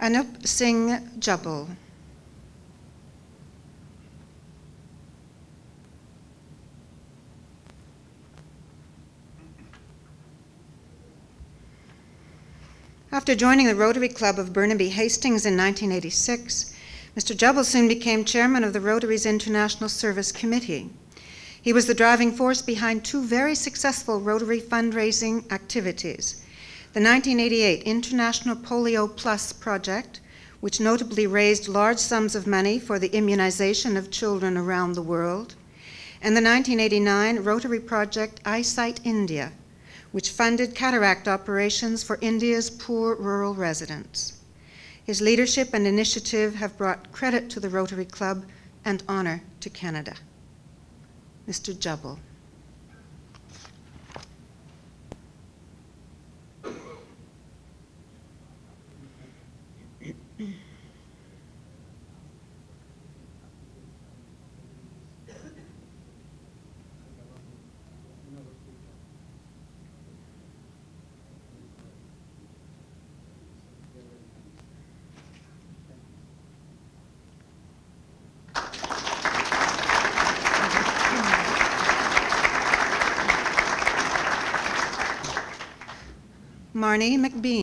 Anup Singh Jubble. After joining the Rotary Club of Burnaby Hastings in 1986, Mr. Jubble soon became chairman of the Rotary's International Service Committee. He was the driving force behind two very successful Rotary fundraising activities the 1988 International Polio Plus project, which notably raised large sums of money for the immunization of children around the world, and the 1989 Rotary Project Eyesight India, which funded cataract operations for India's poor rural residents. His leadership and initiative have brought credit to the Rotary Club and honor to Canada. Mr. Jubble. Marnie McBean.